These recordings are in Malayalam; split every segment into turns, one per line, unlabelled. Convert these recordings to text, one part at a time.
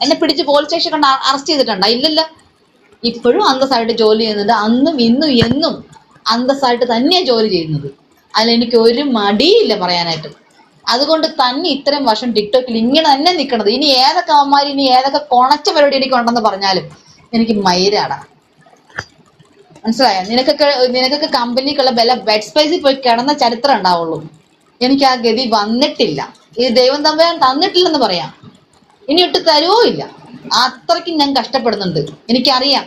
എന്നെ പിടിച്ച് പോലീസ് സ്റ്റേഷൻ കണ്ട് അറസ്റ്റ് ചെയ്തിട്ടുണ്ടോ? ഇല്ലല്ലോ. ഇപ്പോഴും അന്തസ്സായിട്ട് ജോലി ചെയ്യുന്നുണ്ട്. അന്നും ഇന്നും എന്നും അന്തസ്സായിട്ട് തന്നെയാണ് ജോലി ചെയ്യുന്നത്. അതിൽ എനിക്ക് ഒരു മടിയില്ല പറയാനായിട്ട്. അതുകൊണ്ട് തന്നെ ഇത്രയും വർഷം ടിക്ടോക്കിൽ ഇങ്ങനെ തന്നെ നിൽക്കണത്. ഇനി ഏതൊക്കെ അവന്മാർ ഇനി ഏതൊക്കെ കൊണച്ച പരിപാടി എനിക്ക് ഉണ്ടെന്ന് പറഞ്ഞാലും എനിക്ക് മൈരാടാ. മനസ്സിലായോ? നിനക്കൊക്കെ നിനക്കൊക്കെ കമ്പനിക്കുള്ള വില ബെഡ് സ്പേസിൽ പോയി കിടന്ന ചരിത്രം ഉണ്ടാവുള്ളൂ. എനിക്ക് ആ ഗതി വന്നിട്ടില്ല. ഇത് ദൈവം തമ്പുരാൻ തന്നിട്ടില്ലെന്ന് പറയാം. ഇനി ഇട്ട് തരുവോ ഇല്ല. അത്രയ്ക്കും ഞാൻ കഷ്ടപ്പെടുന്നുണ്ട്. എനിക്കറിയാം.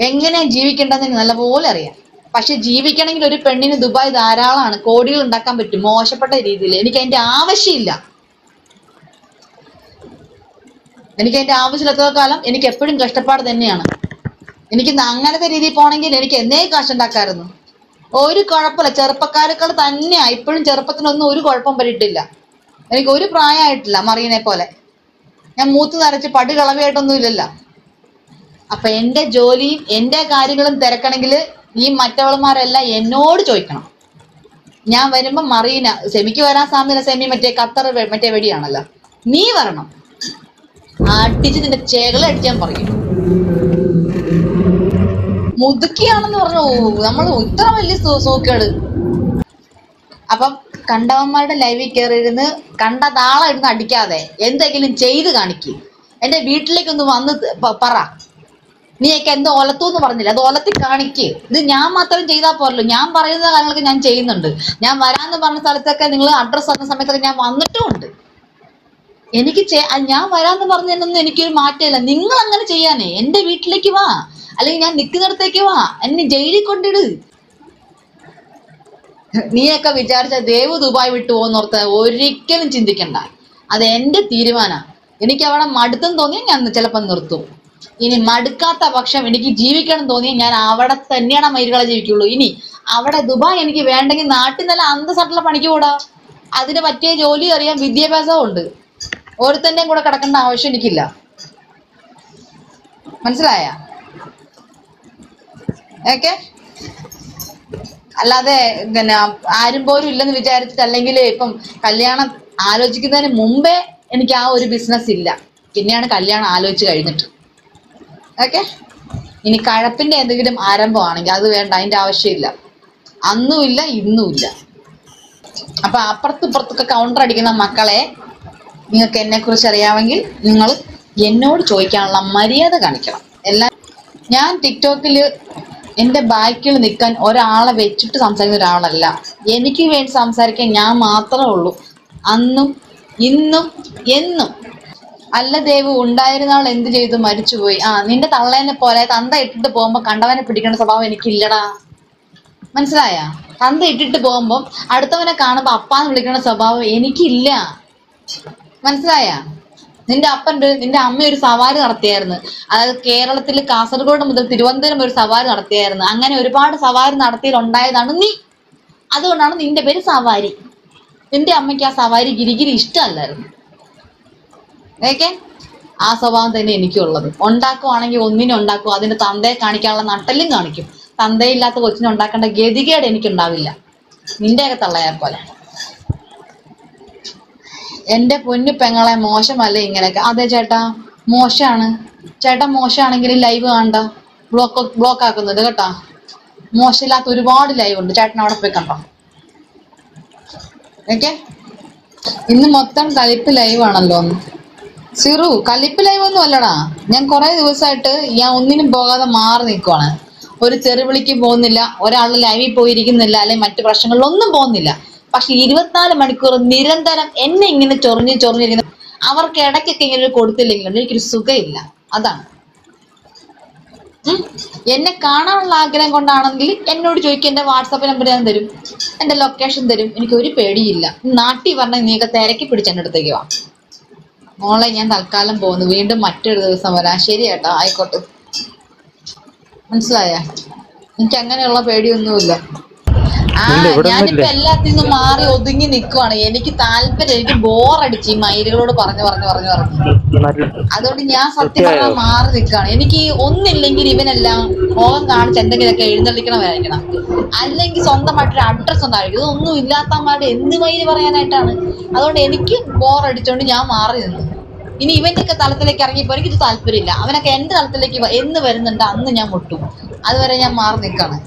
എങ്ങനെ ജീവിക്കേണ്ടതെന്ന് നല്ലപോലെ അറിയാം. പക്ഷെ ജീവിക്കണമെങ്കിൽ ഒരു പെണ്ണിന് ദുബായ് ധാരാളമാണ്. കോടികൾ ഉണ്ടാക്കാൻ പറ്റും. മോശപ്പെട്ട രീതിയിൽ. എനിക്ക് അതിന്റെ ആവശ്യമില്ല. എനിക്ക് അതിന്റെ ആവശ്യമില്ലാത്ത കാലം എനിക്ക് എപ്പോഴും കഷ്ടപ്പാട് തന്നെയാണ്. എനിക്ക് അങ്ങനത്തെ രീതിയിൽ പോകണമെങ്കിൽ എനിക്ക് എന്നേ കാശുണ്ടാക്കായിരുന്നു ഒരു കുഴപ്പമില്ല. ചെറുപ്പക്കാരെക്കാൾ തന്നെയാ ഇപ്പോഴും ചെറുപ്പത്തിനൊന്നും ഒരു കുഴപ്പം പറ്റിയിട്ടില്ല എനിക്ക് ഒരു പ്രായമായിട്ടില്ല മറിയനെ പോലെ. ഞാൻ മൂത്ത് നരച്ച് പടി കളവിയായിട്ടൊന്നും ഇല്ലല്ലോ അപ്പൊ എന്റെ ജോലിയും എന്റെ കാര്യങ്ങളും തിരക്കണമെങ്കിൽ ഈ മറ്റവളന്മാരെല്ലാം എന്നോട് ചോദിക്കണം. ഞാൻ വരുമ്പോ മറീന സെമിക്ക് വരാൻ സാമ്യത സെമി മറ്റേ ഖത്തർ മറ്റേ വെടിയാണല്ലോ. നീ വരണം. അടിച്ച് നിന്റെ ചേകള അടിക്കാൻ പറയും. മുതുക്കിയാണെന്ന് പറഞ്ഞു നമ്മൾ ഇത്ര വലിയ സൂക്കേട്. അപ്പം കണ്ടവന്മാരുടെ ലൈവിൽ കയറിയിരുന്ന് കണ്ട താളം ഇരുന്ന് അടിക്കാതെ. എന്തെങ്കിലും ചെയ്ത് കാണിക്കും. എന്റെ വീട്ടിലേക്കൊന്ന് വന്ന് പറ. നീയൊക്കെ എന്തോ ഒലത്തൂന്ന് പറഞ്ഞില്ല? അത് ഒലത്തി കാണിക്ക്. ഇത് ഞാൻ മാത്രം ചെയ്താൽ പോരല്ലോ. ഞാൻ പറയുന്ന കാര്യങ്ങളൊക്കെ ഞാൻ ചെയ്യുന്നുണ്ട്. ഞാൻ വരാന്ന് പറഞ്ഞ സ്ഥലത്തൊക്കെ നിങ്ങൾ അഡ്രസ്സ് തന്ന സമയത്തൊക്കെ ഞാൻ വന്നിട്ടുമുണ്ട്. എനിക്ക് ഞാൻ വരാന്ന് പറഞ്ഞതിനൊന്നും എനിക്കൊരു മാറ്റമില്ല. നിങ്ങൾ അങ്ങനെ ചെയ്യാനേ. എന്റെ വീട്ടിലേക്ക് വാ. അല്ലെങ്കിൽ ഞാൻ നിൽക്കുന്നിടത്തേക്ക് വാ. എന്നെ ജയിലിൽ കൊണ്ടിട്. നീയൊക്കെ വിചാരിച്ച ദേവ് ദുബായ് വിട്ടു പോകുന്നോർത്ത് ഒരിക്കലും ചിന്തിക്കണ്ട. അത് എന്റെ തീരുമാനമാണ് എനിക്ക് അവിടെ മടുത്തും തോന്നി ഞാൻ ചിലപ്പോൾ നിർത്തും. ഇനി മടുക്കാത്ത പക്ഷം എനിക്ക് ജീവിക്കണം തോന്നി ഞാൻ അവിടെ തന്നെയാണ് മയിലുകളെ ജീവിക്കുള്ളൂ. ഇനി അവിടെ ദുബായ് എനിക്ക് വേണ്ടെങ്കിൽ നാട്ടിൽ നല്ല അന്തസ്സായിട്ടുള്ള പണിക്ക് കൂടാ അതിന് പറ്റിയ ജോലി അറിയാൻ വിദ്യാഭ്യാസവും ഉണ്ട്. ഓരോരുത്തന്റെയും കൂടെ കിടക്കേണ്ട ആവശ്യം എനിക്കില്ല. മനസ്സിലായ? ഓക്കെ അല്ലാതെ പിന്നെ ആരും പോലും ഇല്ലെന്ന് വിചാരിച്ചിട്ട് അല്ലെങ്കിൽ ഇപ്പം കല്യാണം ആലോചിക്കുന്നതിന് മുമ്പേ എനിക്ക് ആ ഒരു ബിസിനസ് ഇല്ല. പിന്നെയാണ് കല്യാണം ആലോചിച്ച് കഴിഞ്ഞിട്ട്. ഓക്കെ ഇനി കഴപ്പിന്റെ എന്തെങ്കിലും ആരംഭമാണെങ്കിൽ അത് വേണ്ട അതിന്റെ ആവശ്യമില്ല. അന്നും ഇല്ല ഇന്നും ഇല്ല. അപ്പൊ അപ്പുറത്തും ഇപ്പുറത്തൊക്കെ കൗണ്ടർ അടിക്കുന്ന മക്കളെ നിങ്ങൾക്ക് എന്നെ കുറിച്ച് അറിയാമെങ്കിൽ നിങ്ങൾ എന്നോട് ചോദിക്കാനുള്ള മര്യാദ കാണിക്കണം. എല്ലാം ഞാൻ ടിക്ടോക്കിൽ എന്റെ ബാക്കിൽ നിൽക്കാൻ ഒരാളെ വെച്ചിട്ട് സംസാരിക്കുന്ന ഒരാളല്ല. എനിക്ക് വേണ്ടി സംസാരിക്കാൻ ഞാൻ മാത്രമേ ഉള്ളൂ. അന്നും ഇന്നും എന്നും. അല്ല ദേവ് ഉണ്ടായിരുന്ന ആൾ എന്ത് ചെയ്തു? മരിച്ചുപോയി. ആ നിന്റെ തള്ളേനെ പോലെ തന്ത ഇട്ടിട്ട് പോകുമ്പോ കണ്ടവനെ പിടിക്കേണ്ട സ്വഭാവം എനിക്കില്ലടാ. മനസ്സിലായ? തന്ത ഇട്ടിട്ട് പോകുമ്പോ അടുത്തവനെ കാണുമ്പോ അപ്പാന്ന് വിളിക്കേണ്ട സ്വഭാവം എനിക്കില്ല. മനസ്സിലായ? നിന്റെ അപ്പന്റെ നിന്റെ അമ്മ ഒരു സവാരി നടത്തിയായിരുന്നു. അതായത് കേരളത്തിൽ കാസർഗോഡ് മുതൽ തിരുവനന്തപുരം ഒരു സവാരി നടത്തിയായിരുന്നു. അങ്ങനെ ഒരുപാട് സവാരി നടത്തിയിലുണ്ടായതാണ് നീ. അതുകൊണ്ടാണ് നിന്റെ പേര് സവാരി. നിന്റെ അമ്മയ്ക്ക് ആ സവാരി ഗിരിഗിരി ഇഷ്ടമല്ലായിരുന്നു. ഓക്കെ? ആ സ്വഭാവം തന്നെ എനിക്കുള്ളത്. ഉണ്ടാക്കുവാണെങ്കിൽ ഒന്നിനെ ഉണ്ടാക്കും അതിന്റെ തന്തയെ കാണിക്കാനുള്ള നട്ടലും കാണിക്കും. തന്തയില്ലാത്ത കൊച്ചിനെ ഉണ്ടാക്കേണ്ട ഗതികേട് എനിക്കുണ്ടാവില്ല. നിന്റെയൊക്കെ തള്ളയാ പോലെ എന്റെ പൊന്നു പെങ്ങളെ മോശമല്ലേ ഇങ്ങനെയൊക്കെ? അതെ ചേട്ടാ മോശമാണ് ചേട്ടാ മോശമാണെങ്കിൽ ലൈവ് കാണണ്ട. ബ്ലോക്ക് ബ്ലോക്ക് ആക്കുന്നുണ്ട് കേട്ടാ. മോശമില്ലാത്ത ഒരുപാട് ലൈവ് ഉണ്ട്. ചേട്ടൻ അവിടെ പോയി കണ്ടോ? ഓക്കെ ഇന്ന് മൊത്തം കലിപ്പ് ലൈവ് ആണല്ലോ. സിറു കലിപ്പ് ലൈവ് ഒന്നും അല്ലടാ. ഞാൻ കുറെ ദിവസമായിട്ട് ഞാൻ ഒന്നിനും പോകാതെ മാറി നിൽക്കുവാണ് ഒരു ചെറുവിളിക്ക് പോകുന്നില്ല. ഒരാൾ ലൈവിൽ പോയിരിക്കുന്നില്ല. അല്ലെങ്കിൽ മറ്റു പ്രശ്നങ്ങളിലൊന്നും പോകുന്നില്ല. പക്ഷെ ഇരുപത്തിനാല് മണിക്കൂർ നിരന്തരം എന്നെ ഇങ്ങനെ ചൊറിഞ്ഞ് ചൊറിഞ്ഞിരിക്കുന്ന അവർക്ക് ഇടയ്ക്കൊക്കെ ഇങ്ങനെ കൊടുത്തില്ലെങ്കിൽ എനിക്കൊരു സുഖമില്ല അതാണ്. എന്നെ കാണാനുള്ള ആഗ്രഹം കൊണ്ടാണെങ്കിൽ എന്നോട് ചോദിക്കും എന്റെ വാട്സാപ്പ് നമ്പർ ഞാൻ തരും. എന്റെ ലൊക്കേഷൻ തരും. എനിക്ക് ഒരു പേടിയില്ല. നാട്ടിൽ പറഞ്ഞ നീയൊക്കെ തിരക്കി പിടിച്ച് എന്റെ അടുത്തേക്ക് വാ. മോളെ ഞാൻ തൽക്കാലം പോകുന്നു വീണ്ടും മറ്റൊരു ദിവസം വരാം. ശരി ഏട്ടാ ആയിക്കോട്ടെ. മനസ്സിലായ? എനിക്ക് അങ്ങനെയുള്ള പേടിയൊന്നുമില്ല. ഞാനിപ്പോ? എല്ലാത്തിൽ നിന്നും മാറി ഒതുങ്ങി നിൽക്കുവാണ് എനിക്ക് താല്പര്യം എനിക്ക് ബോറടിച്ച് ഈ മയിലുകളോട് പറഞ്ഞു പറഞ്ഞു പറഞ്ഞു പറഞ്ഞു. അതുകൊണ്ട് ഞാൻ സത്യം പറഞ്ഞാൽ മാറി നിൽക്കുകയാണ് എനിക്ക് ഒന്നില്ലെങ്കിൽ ഇവനെല്ലാം മുഖം കാണിച്ച് എന്തെങ്കിലുമൊക്കെ എഴുന്നള്ളിക്കണമായിരിക്കണം. അല്ലെങ്കിൽ സ്വന്തമായിട്ടൊരു അഡ്രസ് ഉണ്ടായിരിക്കും ഇതൊന്നും ഇല്ലാത്തമാരുടെ എന്ത് മൈൽ പറയാനായിട്ടാണ്? അതുകൊണ്ട് എനിക്ക് ബോറടിച്ചോണ്ട് ഞാൻ മാറി നിന്നു. ഇനി ഇവന്റെ ഒക്കെ തലത്തിലേക്ക് ഇറങ്ങിയപ്പോ എനിക്കിത് താല്പര്യമില്ല. അവനൊക്കെ എന്റെ തലത്തിലേക്ക് എന്ന് വരുന്നുണ്ട് അന്ന് ഞാൻ മുട്ടും. അതുവരെ ഞാൻ മാറി നിൽക്കാണ്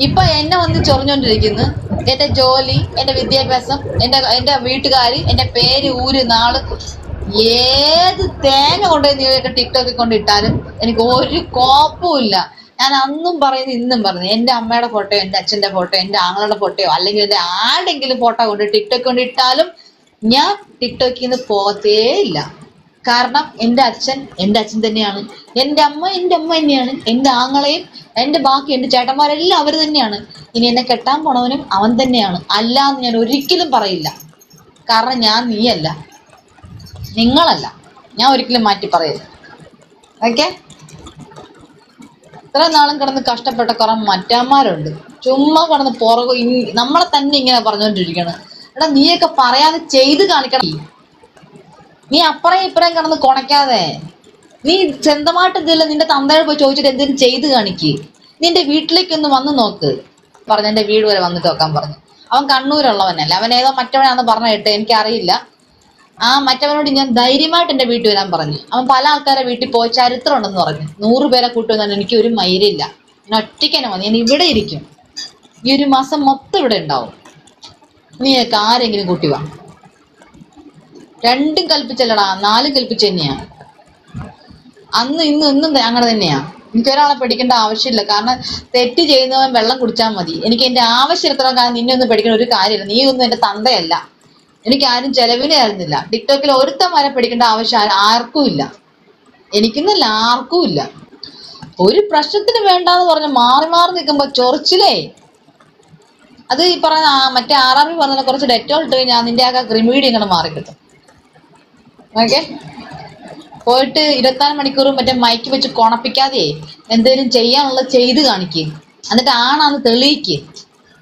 ഇപ്പൊ എന്നെ വന്ന് ചൊറിഞ്ഞോണ്ടിരിക്കുന്നു. എന്റെ ജോലി എന്റെ വിദ്യാഭ്യാസം എന്റെ എന്റെ വീട്ടുകാരി എന്റെ പേര് ഊര് നാൾ ഏത് തേങ്ങ കൊണ്ടുപോയി നീയൊക്കെ ടിക്ടോക്കിൽ കൊണ്ട് ഇട്ടാലും എനിക്ക് ഒരു കോപ്പുമില്ല ഞാൻ അന്നും പറയുന്നു ഇന്നും പറയുന്നു എന്റെ അമ്മയുടെ ഫോട്ടോയോ എന്റെ അച്ഛന്റെ ഫോട്ടോ എന്റെ ആങ്ങളുടെ ഫോട്ടോയോ അല്ലെങ്കിൽ എന്റെ ആരുടെങ്കിലും ഫോട്ടോ കൊണ്ട് ടിക്ടോക്ക് കൊണ്ട് ഇട്ടാലും ഞാൻ ടിക്ടോക്കിൽ നിന്ന് പോകത്തേ ഇല്ല. കാരണം എന്റെ അച്ഛൻ എന്റെ അച്ഛൻ തന്നെയാണ്. എന്റെ അമ്മ എന്റെ അമ്മ തന്നെയാണ്. എന്റെ ആങ്ങളെയും എന്റെ ബാക്കി എന്റെ ചേട്ടന്മാരെല്ലാം അവർ തന്നെയാണ്. ഇനി എന്നെ കെട്ടാൻ പോണവനും അവൻ തന്നെയാണ്. അല്ല എന്ന് ഞാൻ ഒരിക്കലും പറയില്ല. കാരണം ഞാൻ നീയല്ല. നിങ്ങളല്ല. ഞാൻ ഒരിക്കലും മാറ്റി പറയില്ല ഓക്കെ? ഇത്ര നാളും കിടന്ന് കഷ്ടപ്പെട്ട കുറെ മറ്റന്മാരുണ്ട്. ചുമ്മാ കിടന്ന് പുറകു നമ്മളെ തന്നെ ഇങ്ങനെ പറഞ്ഞുകൊണ്ടിരിക്കണം. എടാ നീയൊക്കെ പറയാതെ ചെയ്ത് കാണിക്കണം. നീ അപ്പറേ ഇപ്പുറം കിടന്ന് കൊണക്കാതെ നീ സ്വന്തമായിട്ട് എന്തെങ്കിലും നിന്റെ തന്തയോട് പോയി ചോദിച്ചിട്ട് എന്തെങ്കിലും ചെയ്ത് കാണിക്ക്. നിന്റെ വീട്ടിലേക്ക് ഒന്ന് വന്ന് നോക്ക്. പറഞ്ഞു എന്റെ വീട് വരെ വന്നിട്ട് നോക്കാൻ പറഞ്ഞു. അവൻ കണ്ണൂരുള്ളവനല്ല. അവൻ ഏതോ മറ്റവനാണെന്ന് പറഞ്ഞ കേട്ടെ എനിക്കറിയില്ല. ആ മറ്റവനോട് ഞാൻ ധൈര്യമായിട്ട് എന്റെ വീട്ടിൽ വരാൻ പറഞ്ഞു. അവൻ പല ആൾക്കാരെ വീട്ടിൽ പോയി ചരിത്രം ഉണ്ടെന്ന് പറഞ്ഞു. നൂറ് പേരെ കൂട്ടുവന്നാൽ എനിക്ക് ഒരു മൈരില്ല ഞാൻ ഒറ്റയ്ക്ക് വന്നു. ഞാൻ ഇവിടെ ഇരിക്കും. ഈ ഒരു മാസം മൊത്തം ഇവിടെ ഉണ്ടാവും. നീ ആരെങ്കിലും കൂട്ടി വാ. രണ്ടും കൽപ്പിച്ചല്ലടാ. നാലും കൽപ്പിച്ച് തന്നെയാ. അന്ന് ഇന്ന് ഇന്നും അങ്ങനെ തന്നെയാ. എനിക്ക് ഒരാളെ പേടിക്കേണ്ട ആവശ്യമില്ല. കാരണം തെറ്റ് ചെയ്യുന്നവൻ വെള്ളം കുടിച്ചാൽ മതി. എനിക്ക് എന്റെ ആവശ്യത്തിനും കാരണം നിന്നെ ഒന്നും പേടിക്കേണ്ട ഒരു കാര്യമില്ല. നീ ഒന്നും എന്റെ തന്തയല്ല. എനിക്ക് ആരും ചെലവിനെ ആയിരുന്നില്ല ടിക്ടോക്കിൽ ഒരുത്തം വരെ പേടിക്കേണ്ട ആവശ്യം ആർക്കും ഇല്ല. എനിക്കിന്നല്ല ആർക്കും ഇല്ല. ഒരു പ്രശ്നത്തിന് വേണ്ടാന്ന് പറഞ്ഞ് മാറി മാറി നിൽക്കുമ്പോ ചൊറിച്ചിലേ. അത് ഈ പറഞ്ഞ മറ്റേ ആർ പറഞ്ഞ കുറച്ച് ഡെറ്റോൾ ഇട്ട് കഴിഞ്ഞാൽ നിന്റെ ആ ക്രിമീഡിയങ്ങൾ മാറി കിട്ടും ഓക്കെ. പോയിട്ട് ഇരുപത്തിനാല് മണിക്കൂറും മറ്റേ മയക്കി വെച്ച് കൊണപ്പിക്കാതെ എന്തെങ്കിലും ചെയ്യാനുള്ള ചെയ്ത് കാണിക്ക്. എന്നിട്ട് ആണാന്ന് തെളിയിക്ക്.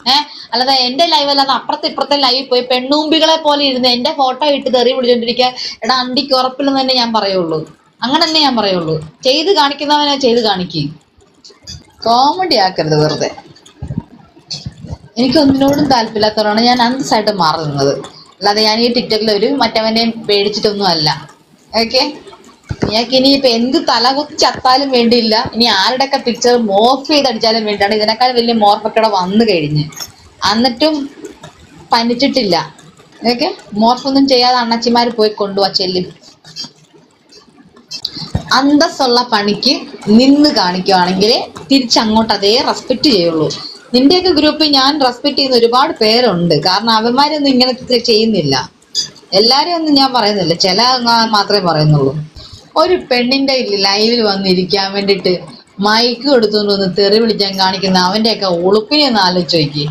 ഏഹ് അല്ലാതെ എന്റെ ലൈവ് അല്ലാതെ അപ്പുറത്തെ ഇപ്പുറത്തെ ലൈവ് പോയി പെണ്ണൂമ്പികളെ പോലെ ഇരുന്ന് എന്റെ ഫോട്ടോ ഇട്ട് തെറി പിടിച്ചോണ്ടിരിക്കുക എടാ അണ്ടിക്ക് ഉറപ്പില്ലെന്ന് തന്നെ ഞാൻ പറയുള്ളൂ. അങ്ങനെ തന്നെ ഞാൻ പറയുള്ളൂ. ചെയ്ത് കാണിക്കുന്നവനെ ചെയ്ത് കാണിക്ക്. കോമഡി ആക്കരുത് വെറുതെ. എനിക്ക് ഒന്നിനോടും താല്പര്യമില്ലാത്തവരാണ് ഞാൻ അന്തസ്സായിട്ട് മാറി നിന്നത് അല്ലാതെ ഞാൻ ഈ ടിക്ടോക്കിൽ ഒരു മറ്റവനെയും പേടിച്ചിട്ടൊന്നും അല്ല ഓക്കെ ഞങ്ങൾക്ക് ഇനി ഇപ്പൊ എന്ത് തലകുത്തി ചത്താലും വേണ്ടിയില്ല. ഇനി ആരുടെയൊക്കെ പിക്ചർ മോർഫ് ചെയ്ത് അടിച്ചാലും വേണ്ടിയാണ് ഇതിനേക്കാൾ വലിയ മോർഫൊക്കെ വന്നു കഴിഞ്ഞ്. എന്നിട്ടും പനിച്ചിട്ടില്ല. ഓക്കെ മോർഫൊന്നും ചെയ്യാതെ അണ്ണച്ചിമാർ പോയി കൊണ്ടുപോവാ ചെല്ലി. അന്തസ്സുള്ള പണിക്ക് നിന്ന് കാണിക്കുവാണെങ്കിൽ തിരിച്ചങ്ങോട്ട് അതേ റെസ്പെക്ട് ചെയ്യുള്ളൂ. നിന്റെയൊക്കെ ഗ്രൂപ്പിൽ ഞാൻ റെസ്പെക്ട് ചെയ്യുന്ന ഒരുപാട് പേരുണ്ട്. കാരണം അവന്മാരൊന്നും ഇങ്ങനെ ചെയ്യുന്നില്ല. എല്ലാരെയും ഒന്നും ഞാൻ പറയുന്നില്ല. ചില മാത്രമേ പറയുന്നുള്ളൂ. ഒരു പെണ്ണിന്റെ ലൈവിൽ വന്നിരിക്കാൻ വേണ്ടിട്ട് മൈക്ക് കൊടുത്തുകൊണ്ട് വന്ന് തെറി വിളിക്കാൻ കാണിക്കുന്ന അവന്റെയൊക്കെ ഉളുപ്പിനെ ഒന്ന് ആലോചിച്ച് നോക്കി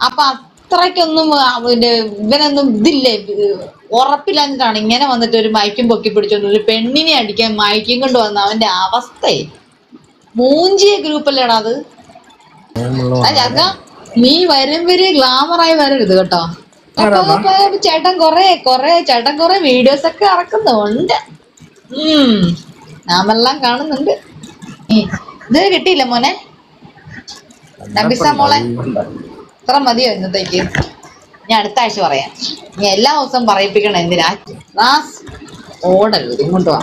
അപ്പൊ അത്രയ്ക്കൊന്നും അവന്റെ ഇവനൊന്നും ഇതില്ലേ? ഉറപ്പില്ലാഞ്ഞിട്ടാണ് ഇങ്ങനെ വന്നിട്ട് ഒരു മയക്കും പൊക്കി പിടിച്ചോണ്ട് ഒരു പെണ്ണിനെ അടിക്കാൻ മയക്കും കൊണ്ട് വന്ന അവന്റെ അവസ്ഥയെ. മൂഞ്ചിയ ഗ്രൂപ്പല്ലേടാ അത്? നീ വരും വരെ ഗ്ലാമറായി വരരുത് കേട്ടോ. ചേട്ടൻ കൊറേ കൊറേ ചേട്ടൻ കൊറേ വീഡിയോസ് ഒക്കെ ഇറക്കുന്നുണ്ട്. ഉം. നാമെല്ലാം കാണുന്നുണ്ട്. ഇത് കിട്ടിയില്ല മോനെ? നബിസ മോളെ. ഇത്ര മതിയോ ഇന്നത്തേക്ക്? ഞാൻ അടുത്ത ആഴ്ച പറയാം. നീ എല്ലാ ദിവസവും പറയിപ്പിക്കണം എന്തിനാ? ക്ലാസ് ഓടരുത് ഇങ്ങോട്ട് വാ.